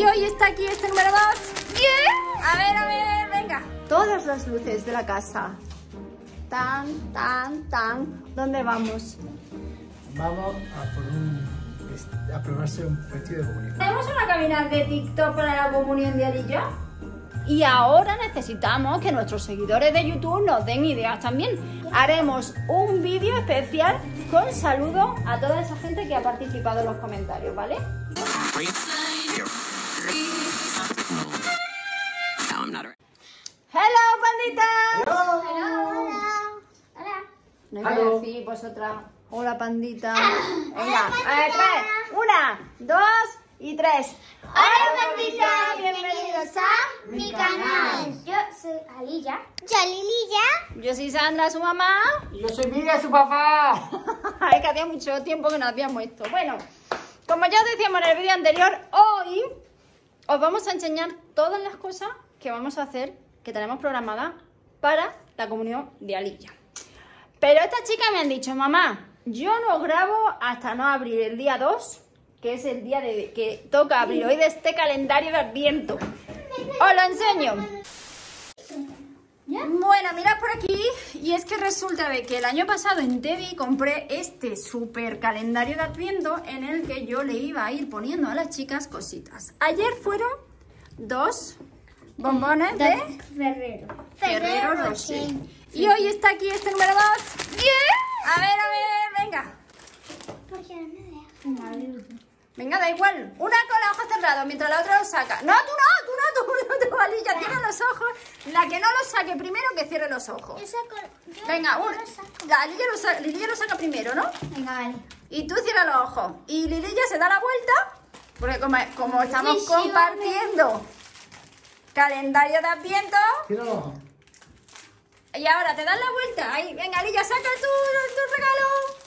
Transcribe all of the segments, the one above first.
Y hoy está aquí este número 2. ¿Quién? A ver, a ver, venga. Todas las luces de la casa. Tan, tan, tan. ¿Dónde vamos? Vamos a por un a probarse un vestido de comunión. Tenemos una cabina de TikTok para la comunión de. Y ahora necesitamos que nuestros seguidores de YouTube nos den ideas también. Haremos un vídeo especial con saludo a toda esa gente que ha participado en los comentarios, ¿vale? ¡Hello, pandita! ¡Hello! Hola. No Hello. decir vosotras. Hola, pandita. Venga, a ver, tres. Una, dos y tres. Hola, pandita. Bienvenidos a mi canal. Yo soy Alilla. Yo Lililla. Yo soy Sandra, su mamá. Yo soy Miguel, su papá. es que hacía mucho tiempo que no hacíamos esto. Bueno, como ya os decíamos en el vídeo anterior, hoy os vamos a enseñar todas las cosas que vamos a hacer, que tenemos programadas para la comunión de Alilla. Pero estas chicas me han dicho, mamá, yo no grabo hasta no abrir el día 2, que es el día de que toca abrir hoy de este calendario de Adviento. Os lo enseño. Bueno, mirad por aquí, y es que resulta de que el año pasado en Tevi compré este super calendario de Adviento en el que yo le iba a ir poniendo a las chicas cositas. Ayer fueron dos bombones de Ferrero. Ferrero Rocher. Y hoy está aquí este número 2. A ver, a ver, venga. ¿Por qué no me dejas? Venga, da igual. Una con los ojos cerrados mientras la otra lo saca. No, tú no, tú no, tú no, tú, Alilla, cierra los ojos. La que no lo saque primero, que cierre los ojos. Yo saco. yo Venga, no un, lo saco. la Lililla lo, saca, Lililla lo saca primero, ¿no? Venga, vale. Y tú cierra los ojos. Y Lililla se da la vuelta, porque como, como estamos Sí, sí, compartiendo calendario de Adviento, Cierra los ojos. y ahora te das la vuelta. Ahí, venga, Lilla, saca tu, tu regalo.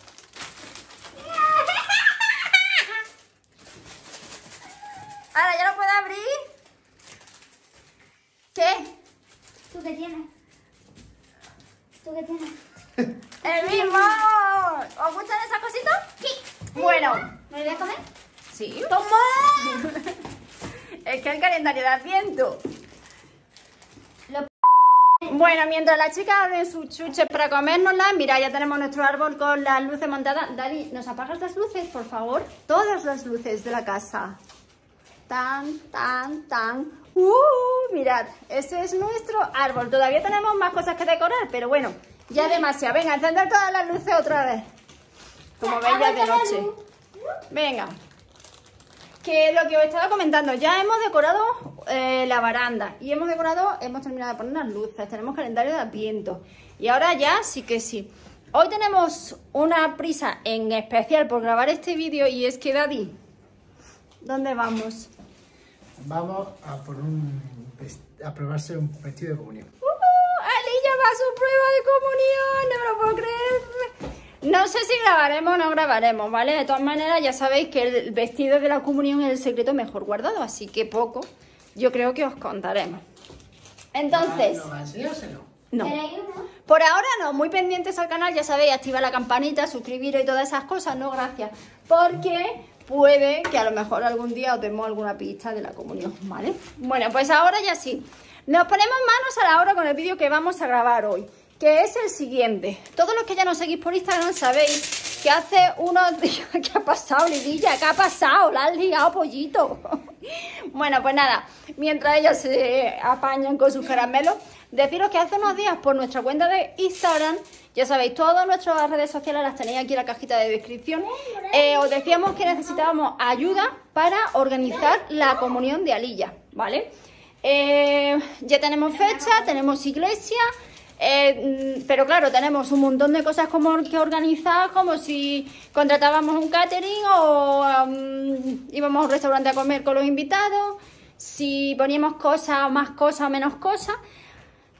Ahora ya lo puedes abrir. ¿Qué? ¿Tú qué tienes? ¿Tú qué tienes? ¡El mismo! ¿Os gustan esas cositas? Sí. Bueno. ¿Me lo voy a comer? Sí. ¡Toma! es que el calendario de Adviento. Lo- Bueno, mientras las chicas abren sus chuches para comérnoslas, mira, ya tenemos nuestro árbol con las luces montadas. Dani, ¿nos apagas las luces, por favor? Todas las luces de la casa. Tan, tan, tan. ¡Uh! Mirad, ese es nuestro árbol. Todavía tenemos más cosas que decorar, pero bueno, ya demasiado. Venga, encender todas las luces otra vez. Como veis ya de noche. Venga. Que lo que os estaba comentando, ya hemos decorado eh, la baranda y hemos decorado, hemos terminado de poner las luces, tenemos calendario de adviento y ahora ya sí que sí. Hoy tenemos una prisa en especial por grabar este vídeo y es que Daddy, ¿dónde vamos? Vamos a por un a probarse un vestido de comunión. ¡Uh! Alilla va a su prueba de comunión, no me lo puedo creer. No sé si grabaremos o no grabaremos, ¿vale? De todas maneras, ya sabéis que el vestido de la comunión es el secreto mejor guardado, así que poco, yo creo que os contaremos. Entonces, ¿No. Por ahora no, muy pendientes al canal, ya sabéis, activa la campanita, suscribiros y todas esas cosas, no, gracias. Porque puede que a lo mejor algún día os demos alguna pista de la comunión, ¿vale? Bueno, pues ahora ya sí. Nos ponemos manos a la obra con el vídeo que vamos a grabar hoy, que es el siguiente. Todos los que ya nos seguís por Instagram sabéis que hace unos días... ¿Qué ha pasado, Lidilla? ¿Qué ha pasado? La has ligado, pollito. bueno, pues nada, mientras ellos se apañan con sus caramelos, deciros que hace unos días por nuestra cuenta de Instagram, ya sabéis, todas nuestras redes sociales las tenéis aquí en la cajita de descripción, eh, os decíamos que necesitábamos ayuda para organizar la comunión de Alilla, ¿vale? Eh, ya tenemos fecha, tenemos iglesia, eh, pero claro, tenemos un montón de cosas como que organizar, como si contratábamos un catering o um, íbamos a un restaurante a comer con los invitados, si poníamos cosas, más cosas o menos cosas.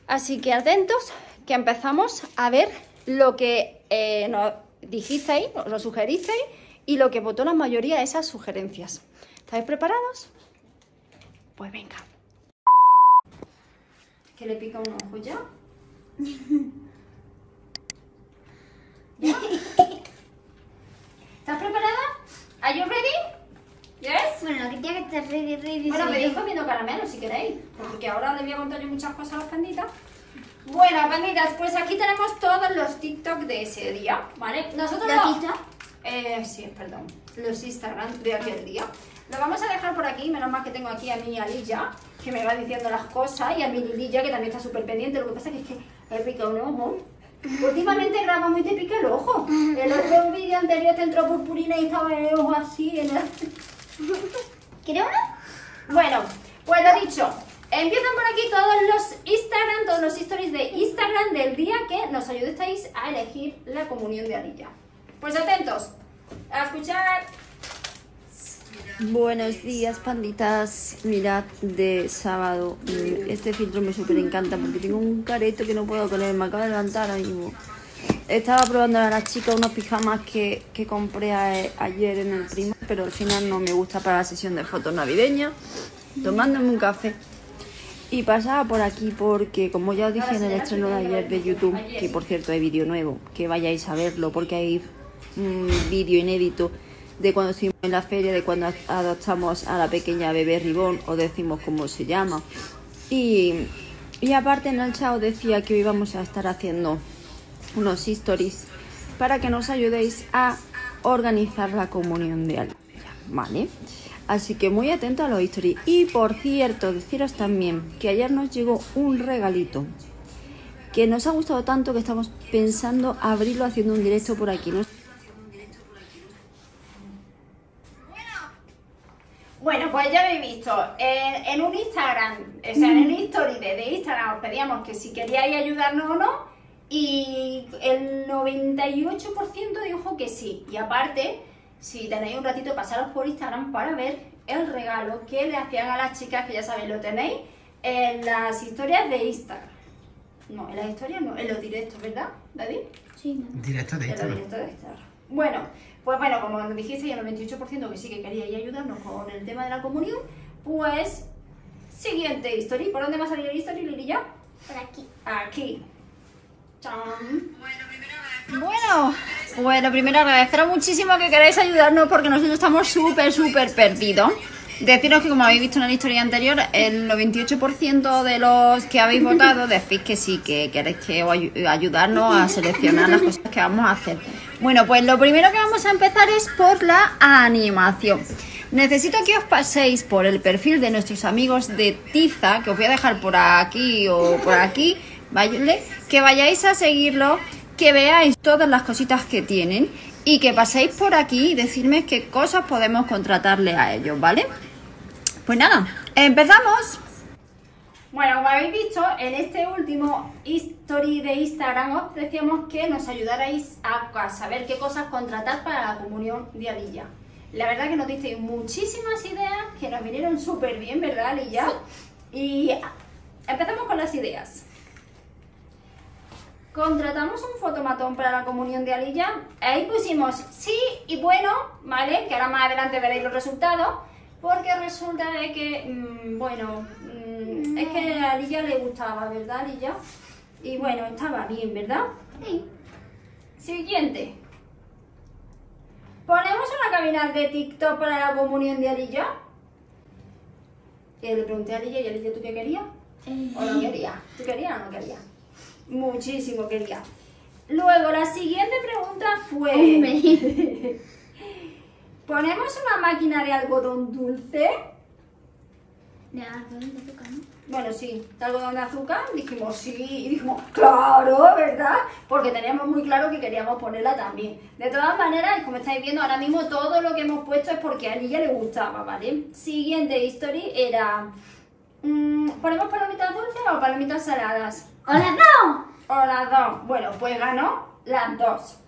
Así que atentos, que empezamos a ver lo que eh, nos dijisteis, os lo sugeristeis y lo que votó la mayoría de esas sugerencias. ¿Estáis preparados? Pues venga. Que le pica un ojo ya. ¿Ya? ¿Estás preparada? ¿Are you ready? ¿Yes? Bueno, lo que tiene que estar ready, ready. Bueno, me ir comiendo caramelo si queréis, porque ahora les voy a contar yo muchas cosas a las panditas. Bueno, panditas, pues aquí tenemos todos los TikTok de ese día, ¿vale? Nosotros ¿Los lo- TikTok? Eh, sí, perdón. Los Instagram de aquel día. Lo vamos a dejar por aquí, menos mal que tengo aquí a mi Alilla, que me va diciendo las cosas, y a mi Lililla, que también está súper pendiente. Lo que pasa es que he picado un ojo. Últimamente grabo muy te pica el ojo. El otro vídeo anterior te entró purpurina y estaba el ojo así en el... ¿Quieres uno? Bueno, pues lo dicho, empiezan por aquí todos los Instagram, todos los stories de Instagram del día que nos ayudéis a elegir la comunión de Alilla. Pues atentos, a escuchar. Buenos días, panditas. Mirad, de sábado. mm, Este filtro me súper encanta porque tengo un careto que no puedo poner. Me acabo de levantar ahora mismo. Estaba probando a las chicas unos pijamas que, que compré ayer en el primo, pero al final no me gusta para la sesión de fotos navideñas. Tomándome un café. Y pasaba por aquí porque, como ya os dije en el estreno de ayer de YouTube, que por cierto hay vídeo nuevo, que vayáis a verlo porque hay un vídeo inédito de cuando estuvimos en la feria, de cuando adoptamos a la pequeña bebé Ribón, o decimos cómo se llama. Y, y aparte en el chat os decía que hoy vamos a estar haciendo unos stories para que nos ayudéis a organizar la comunión de Alella, ¿vale? Así que muy atento a los stories. Y por cierto, deciros también que ayer nos llegó un regalito que nos ha gustado tanto que estamos pensando abrirlo haciendo un directo por aquí. ¿no? Bueno, pues ya habéis visto, en, en un Instagram, o sea, en el story de, de Instagram os pedíamos que si queríais ayudarnos o no, y el 98% dijo que sí. Y aparte, si tenéis un ratito, pasaros por Instagram para ver el regalo que le hacían a las chicas, que ya sabéis, lo tenéis en las historias de Instagram. No, en las historias no, en los directos, ¿verdad, David? Sí, no. Directo de En los Instagram. directos de Instagram. Bueno, pues bueno, como nos dijiste, el 98% que sí que queríais ayudarnos con el tema de la comunión, pues siguiente history. ¿Por dónde va a salir el history, Lirilla? Por aquí. Aquí. Bueno, bueno, primero agradeceros muchísimo que queráis ayudarnos porque nosotros estamos súper, súper perdidos. Deciros que como habéis visto en la historia anterior, el 98% de los que habéis votado decís que sí, que queréis que os ayu- ayudarnos a seleccionar las cosas que vamos a hacer. Bueno, pues lo primero que vamos a empezar es por la animación. Necesito que os paséis por el perfil de nuestros amigos de Tiza, que os voy a dejar por aquí o por aquí, ¿vale? Que vayáis a seguirlo, que veáis todas las cositas que tienen y que paséis por aquí y decirme qué cosas podemos contratarle a ellos, ¿vale? Pues nada, empezamos. Bueno, como habéis visto, en este último history de Instagram os decíamos que nos ayudarais a, a saber qué cosas contratar para la comunión de Alilla. La verdad que nos disteis muchísimas ideas que nos vinieron súper bien, ¿verdad, Alilla? Y empezamos con las ideas. Contratamos un fotomatón para la comunión de Alilla. Ahí pusimos sí y bueno, ¿vale? Que ahora más adelante veréis los resultados. Porque resulta de que, mm, bueno, mm, es que a Alilla le gustaba, ¿verdad, Alilla? Y bueno, estaba bien, ¿verdad? Sí. Siguiente. ¿Ponemos una cabina de TikTok para la comunión de Alilla? Que le pregunté a Alilla y Alilla, ¿tú qué querías? Eh, ¿O no quería? ¿Tú querías o no querías? Muchísimo quería. Luego, la siguiente pregunta fue... Hombre. ¿Ponemos una máquina de algodón dulce? De algodón de azúcar, ¿no? Bueno, sí, de algodón de azúcar. Dijimos sí y dijimos, claro, ¿verdad? Porque teníamos muy claro que queríamos ponerla también. De todas maneras, como estáis viendo, ahora mismo todo lo que hemos puesto es porque a ella le gustaba, ¿vale? Siguiente history era... mm, ¿Ponemos palomitas dulces o palomitas saladas? O las dos. Bueno, pues ganó las dos.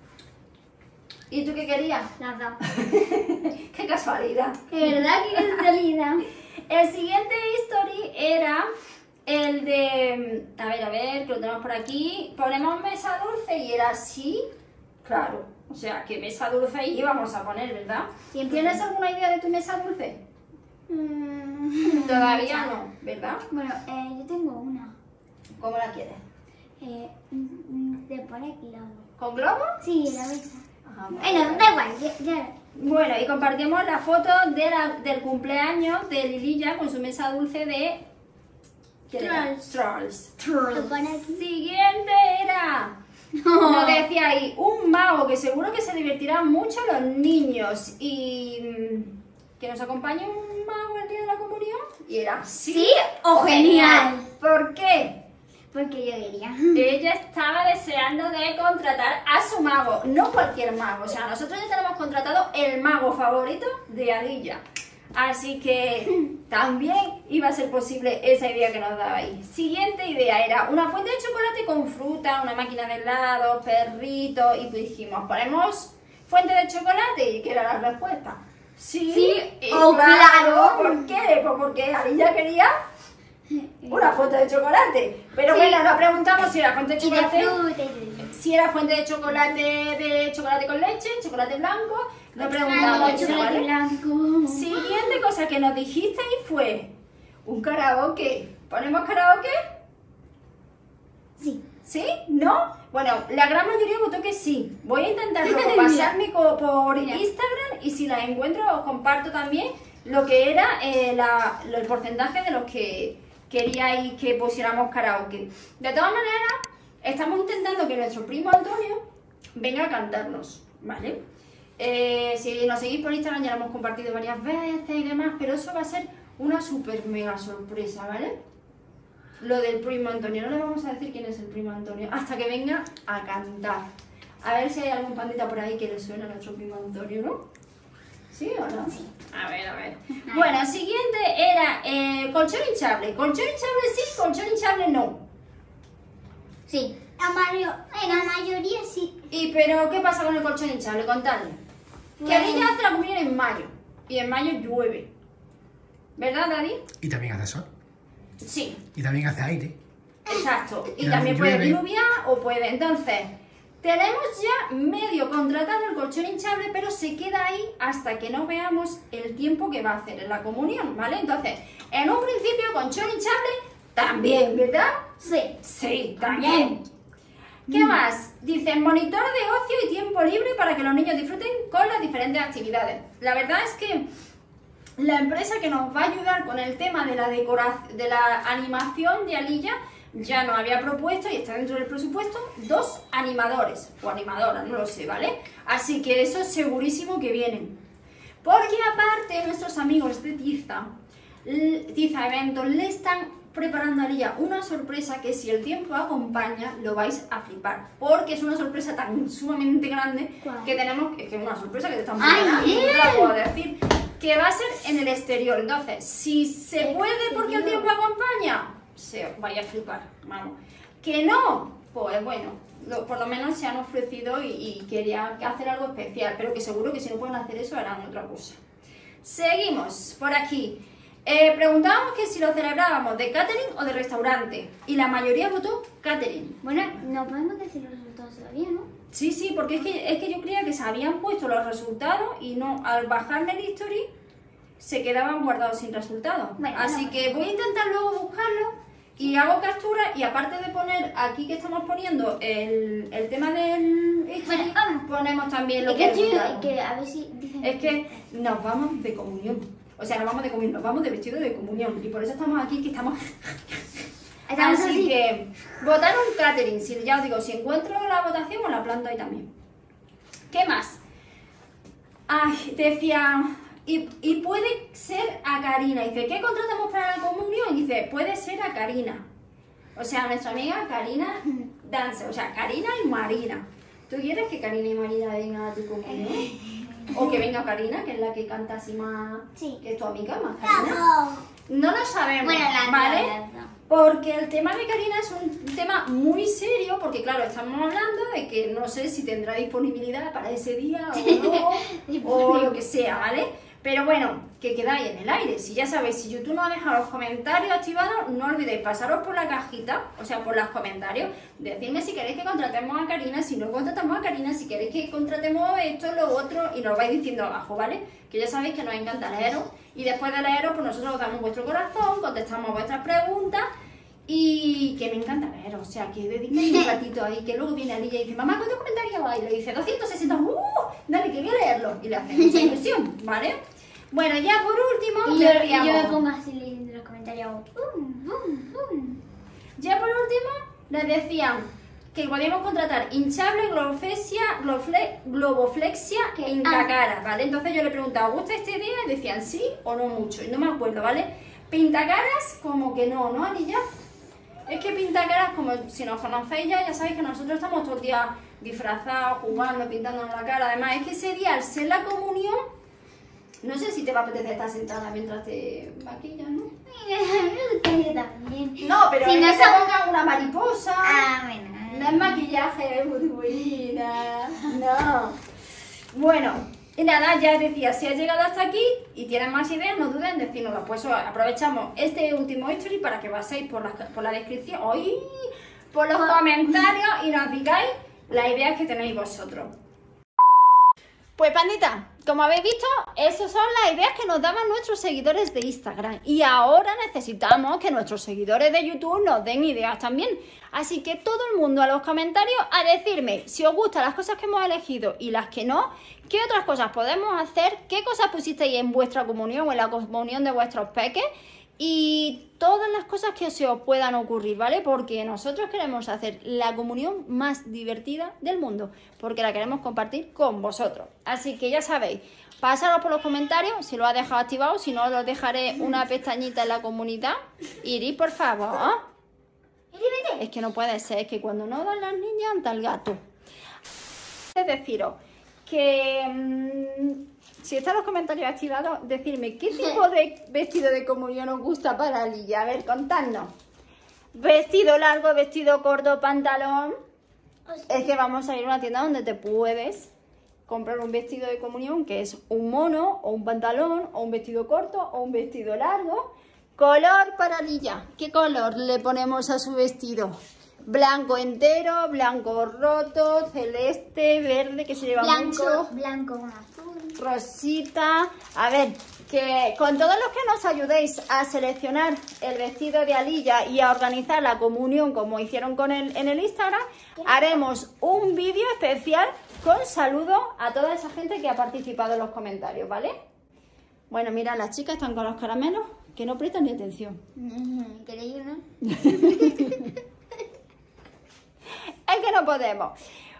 ¿Y tú qué querías? Las dos. qué casualidad. De verdad que casualidad. El siguiente history era el de. A ver, a ver, que lo tenemos por aquí. Ponemos mesa dulce y era así. Claro. O sea, que mesa dulce íbamos a poner, ¿verdad? Siempre. ¿Tienes alguna idea de tu mesa dulce? Mm, Todavía no, ¿verdad? Bueno, eh, yo tengo una. ¿Cómo la quieres? Eh, mm, mm, aquí la hago. ¿Con globo? Sí, la mesa. Ajá, Bueno, da igual, ya, ya. Bueno, y compartimos la foto de la- del cumpleaños de Lililla con su mesa dulce de... Trolls. Trolls. Lo pone aquí. Siguiente era... Nos decía ahí, un mago que seguro que se divertirán mucho los niños y... Que nos acompañe un mago el día de la comunión. Y era, sí, Sí o genial. ¿Por qué? Porque yo quería. Ella estaba deseando de contratar a su mago, no cualquier mago. O sea, nosotros ya tenemos contratado el mago favorito de Adilla. Así que también iba a ser posible esa idea que nos daba ahí. Siguiente idea era una fuente de chocolate con fruta, una máquina de helado, perrito. Y dijimos, ponemos fuente de chocolate. ¿Y qué era la respuesta? Sí, Sí, y o claro. ¿Por qué? Pues porque Adilla quería una fuente de chocolate. Pero bueno, nos preguntamos si era fuente de chocolate de... si era fuente de chocolate de chocolate con leche, chocolate blanco, lo preguntamos eso, ¿vale? blanco. Siguiente cosa que nos dijisteis fue un karaoke. ¿Ponemos karaoke? Sí. ¿Sí? ¿No? Bueno, la gran mayoría votó que sí. Voy a intentar luego pasarme por Mira. Instagram y si la encuentro os comparto también lo que era eh, la- el porcentaje de los que queríais que pusiéramos karaoke. De todas maneras, estamos intentando que nuestro primo Antonio venga a cantarnos, ¿vale? Eh, si nos seguís por Instagram ya lo hemos compartido varias veces y demás, pero eso va a ser una super mega sorpresa, ¿vale? Lo del primo Antonio, no le vamos a decir quién es el primo Antonio hasta que venga a cantar. A ver si hay algún pandita por ahí que le suena a nuestro primo Antonio, ¿no? ¿Sí o no? Sí. A ver, a ver. Bueno, siguiente era eh, colchón hinchable. Colchón hinchable sí, colchón hinchable no. Sí. La, en la mayoría sí. ¿Y pero qué pasa con el colchón hinchable? Contadle. Que Bueno. Adilla hace la comunión en mayo. Y en mayo llueve. ¿Verdad, Daddy? Y también hace sol. Sí. Y también hace aire. Exacto. Y también puede llueve. diluviar o puede. Entonces, tenemos ya medio contratado el colchón hinchable, pero se queda ahí hasta que no veamos el tiempo que va a hacer en la comunión, ¿vale? Entonces, en un principio, colchón hinchable también, ¿verdad? Sí. Sí, también. ¿Qué más? Dice, monitor de ocio y tiempo libre para que los niños disfruten con las diferentes actividades. La verdad es que la empresa que nos va a ayudar con el tema de la decoración, de la animación de Alilla, ya nos había propuesto y está dentro del presupuesto dos animadores o animadoras, no lo sé, ¿vale? Así que eso es segurísimo que vienen. Porque aparte nuestros amigos de Tiza, Tiza Eventos, le están preparando a Alilla una sorpresa que si el tiempo acompaña lo vais a flipar. Porque es una sorpresa tan sumamente grande ¿Cuál? que tenemos, es que es una sorpresa que te ¡Ay, preparando, no la puedo decir, que va a ser en el exterior. Entonces, si se puede porque el tiempo acompaña, se vaya a flipar, vamos. Que no, pues bueno, lo- por lo menos se han ofrecido y, y querían hacer algo especial, pero que seguro que si no pueden hacer eso harán otra cosa. Seguimos por aquí. Eh, preguntábamos que si lo celebrábamos de catering o de restaurante y la mayoría votó catering. Bueno, no podemos decir los resultados todavía, ¿no? Sí, sí, porque es que, es que yo creía que se habían puesto los resultados y no, al bajarle el history se quedaban guardados sin resultados. Bueno, Así no. que voy a intentar luego buscarlo y hago captura y aparte de poner aquí que estamos poniendo el, el tema del history, Bueno, ponemos también lo Es que, que, estoy- resultado. que a ver si dicen... Es que nos vamos de comunión. O sea, nos vamos de comunión, nos vamos de vestido de comunión. Y por eso estamos aquí, que estamos... Estamos así, así. que, votar un catering. Si, ya os digo, si encuentro la votación, os la planto ahí también. ¿Qué más? Ay, decía... Y, y puede ser a Karina. Dice, ¿qué contratamos para la comunión? Y dice, puede ser a Karina. O sea, nuestra amiga Karina Dance. O sea, Karina y Marina. ¿Tú quieres que Karina y Marina vengan a tu comunión? O que venga Karina, que es la que canta así más... Sí. Que es tu amiga más Karina. No lo sabemos, Bueno, la ¿vale? la- la- Porque el tema de Karina es un tema muy serio, porque claro, estamos hablando de que no sé si tendrá disponibilidad para ese día o no, o lo que sea, ¿vale? Pero bueno, que quedáis en el aire. Si ya sabéis, si YouTube no ha dejado los comentarios activados, no olvidéis pasaros por la cajita, o sea, por los comentarios, decirme si queréis que contratemos a Karina, si no contratamos a Karina, si queréis que contratemos esto, lo otro, y nos lo vais diciendo abajo, ¿vale? Que ya sabéis que nos encanta leeros, y después de leeros, pues nosotros os damos vuestro corazón, contestamos vuestras preguntas, y que me encanta ver, o sea, que dediquen un ratito ahí, que luego viene Alilla y dice, mamá, ¿cuántos comentarios hay? Y le dice, 260, ¡uh! Dale, que voy a leerlo. Y le hace mucha ilusión, ¿vale? Bueno, ya por último, Y yo, y decíamos- yo me pongo así leyendo los comentarios. Bum, bum, bum. Ya por último, les decían que podíamos contratar hinchable, globoflexia, globoflexia Que- e ¿vale? Entonces yo le preguntaba, ¿gusta este día? Y decían sí o no mucho, y no me acuerdo, ¿vale? Pintacaras, como que no, ¿no, Anilla? Es que pintacaras, como si nos conocéis ya, ya sabéis que nosotros estamos todo el día disfrazados, jugando, pintándonos la cara. Además, es que ese día, al ser la comunión, no sé si te va a apetecer estar sentada mientras te maquillas, ¿no? Mira, me gustaría también. No, pero Si es no se ponga una mariposa. Ah, bueno. No es maquillaje buena. No. Bueno, y nada, ya decía, si has llegado hasta aquí y tienes más ideas, no duden en decírnoslo. Pues aprovechamos este último history para que paséis por la, por la descripción, ¡ay! por los comentarios y nos digáis las ideas que tenéis vosotros. Pues pandita, como habéis visto, esas son las ideas que nos daban nuestros seguidores de Instagram. Y ahora necesitamos que nuestros seguidores de YouTube nos den ideas también. Así que todo el mundo a los comentarios a decirme si os gustan las cosas que hemos elegido y las que no, qué otras cosas podemos hacer, qué cosas pusisteis en vuestra comunión o en la comunión de vuestros peques y todas las cosas que se os puedan ocurrir, ¿vale? Porque nosotros queremos hacer la comunión más divertida del mundo, porque la queremos compartir con vosotros. Así que ya sabéis, pasaros por los comentarios, si lo ha dejado activado, si no, os dejaré una pestañita en la comunidad. Iri, por favor. Es que no puede ser que cuando no dan las niñas anda el gato. Es deciros que mm, si están los comentarios activados, decirme qué tipo de vestido de comunión os gusta para Lilla. A ver, contadnos. Vestido largo, vestido corto, pantalón. Es que vamos a ir a una tienda donde te puedes comprar un vestido de comunión que es un mono o un pantalón o un vestido corto o un vestido largo. Color para Lilla. ¿Qué color le ponemos a su vestido? Blanco entero, blanco roto, celeste, verde, que se lleva mucho Blanco, blanco con azul. rosita. A ver, que con todos los que nos ayudéis a seleccionar el vestido de Alilla y a organizar la comunión como hicieron con el, en el Instagram, haremos un vídeo especial con saludo a toda esa gente que ha participado en los comentarios, ¿vale? Bueno, mira, las chicas están con los caramelos que no prestan ni atención. ¿Queréis uno? Es no podemos.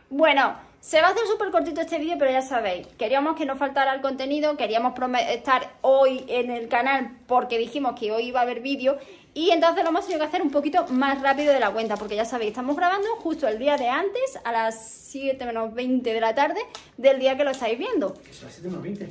Bueno, se va a hacer súper cortito este vídeo, pero ya sabéis, queríamos que no faltara el contenido, queríamos estar hoy en el canal porque dijimos que hoy iba a haber vídeo y entonces lo hemos tenido que hacer un poquito más rápido de la cuenta, porque ya sabéis, estamos grabando justo el día de antes, a las 7 menos 20 de la tarde, del día que lo estáis viendo. Eso así tenemos 20.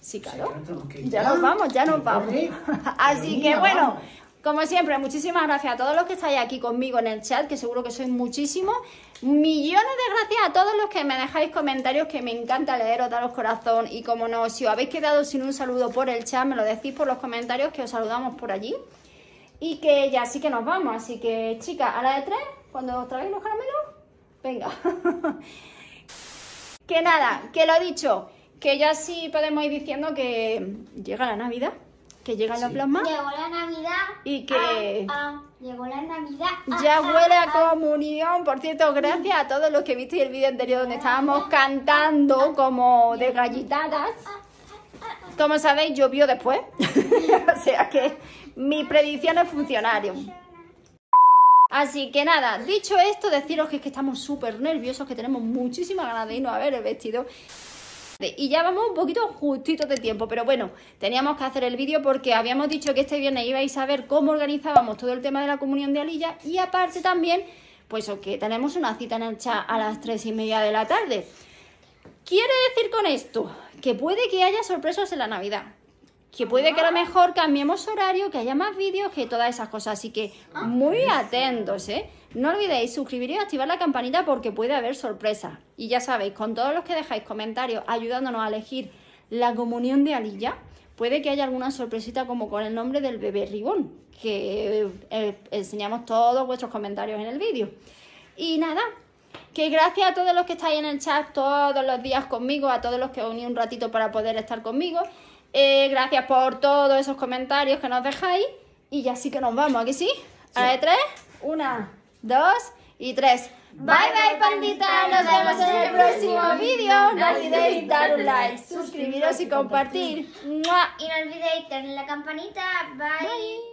Sí, claro. Ir Ya nos vamos, ya nos vamos. Así que bueno. Como siempre, muchísimas gracias a todos los que estáis aquí conmigo en el chat, que seguro que sois muchísimos. Millones de gracias a todos los que me dejáis comentarios, que me encanta leeros, daros corazón. Y como no, si os habéis quedado sin un saludo por el chat, me lo decís por los comentarios, que os saludamos por allí. Y que ya sí que nos vamos. Así que, chicas, a la de tres, cuando os traigáis los caramelos, venga. que nada, que lo dicho, que ya sí podemos ir diciendo que llega la Navidad, que llegan los Sí. plasmas. Llegó la Navidad. Y que- Ah, ah, llegó la Navidad. ah, Ya ah, huele a ah. comunión. Por cierto, gracias a todos los que visteis el vídeo anterior donde estábamos cantando como de gallitadas. Como sabéis, llovió después. o sea que mi predicción es funcionario. Así que nada, dicho esto, deciros que es que estamos súper nerviosos, que tenemos muchísimas ganas de irnos a ver el vestido. Y ya vamos un poquito justitos de tiempo, pero bueno, teníamos que hacer el vídeo porque habíamos dicho que este viernes ibais a ver cómo organizábamos todo el tema de la comunión de Alilla y aparte también, pues que tenemos una cita en el chat a las tres y media de la tarde. Quiere decir con esto que puede que haya sorpresas en la Navidad. Que puede que a lo mejor cambiemos horario, que haya más vídeos, que todas esas cosas. Así que muy atentos, ¿eh? No olvidéis suscribiros y activar la campanita porque puede haber sorpresas. Y ya sabéis, con todos los que dejáis comentarios ayudándonos a elegir la comunión de Alilla, puede que haya alguna sorpresita como con el nombre del bebé Ribón, que eh, enseñamos todos vuestros comentarios en el vídeo. Y nada, que gracias a todos los que estáis en el chat todos los días conmigo, a todos los que os uní un ratito para poder estar conmigo. Eh, gracias por todos esos comentarios que nos dejáis. Y ya sí que nos vamos, ¿a que sí? A de tres. Una, dos y tres. Bye bye, pandita. Nos vemos en el próximo vídeo. No olvidéis dar un like, suscribiros y compartir. ¡Mua! Y no olvidéis darle la campanita. Bye.